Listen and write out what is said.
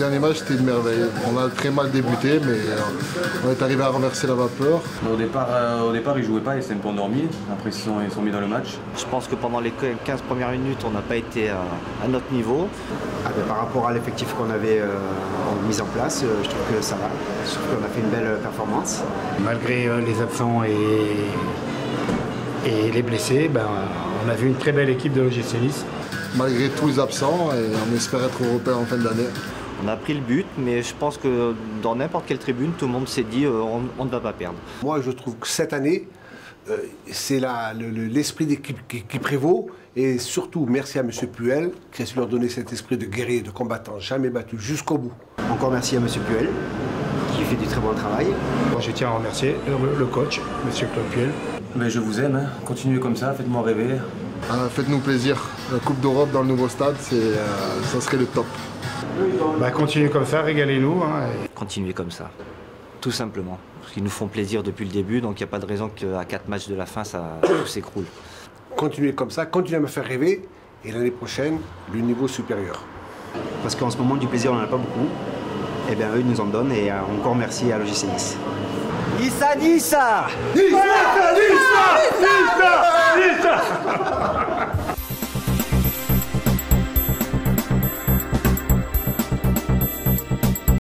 dernier match, c'était une merveille. On a très mal débuté, mais euh, on est arrivé à renverser la vapeur. Au départ, euh, au départ ils jouaient pas, ils s'étaient un peu endormis. Après, ils se sont, ils sont mis dans le match. Je pense que pendant les 15 premières minutes, on n'a pas été à, à notre niveau. Ah par rapport à l'effectif qu'on avait euh, mis en place, euh, je trouve que ça va. Je trouve qu'on a fait une belle performance. Malgré euh, les absents et, et les blessés, ben, on a vu une très belle équipe de l'OGC Nice. Malgré tous les absents, et on espère être européen en fin d'année. On a pris le but, mais je pense que dans n'importe quelle tribune, tout le monde s'est dit euh, on, on ne va pas perdre. Moi, je trouve que cette année, euh, c'est la- le- le- l'esprit d'équipe qui, qui prévaut. Et surtout, merci à M. Puel qui a su leur donner cet esprit de guerrier, de combattant, jamais battu, jusqu'au bout. Encore merci à M. Puel, fait du très bon travail. Je tiens à remercier le, coach, M. Claude Puel. Mais je vous aime, hein. continuez comme ça, faites-moi rêver. Euh, Faites-nous plaisir. La Coupe d'Europe dans le nouveau stade, c'est, euh, ça serait le top. Bah, continuez comme ça, régalez-nous. hein, et- Continuer comme ça, tout simplement. Parce qu'ils nous font plaisir depuis le début, donc il n'y a pas de raison qu'à 4 matchs de la fin, ça tout s'écroule. Continuez comme ça, continuez à me faire rêver. Et l'année prochaine, le niveau supérieur. Parce qu'en ce moment, du plaisir, on n'en a pas beaucoup. Et bien, eux, ils nous en donnent. Et euh, encore merci à l'OGC Nice. Issa Nissa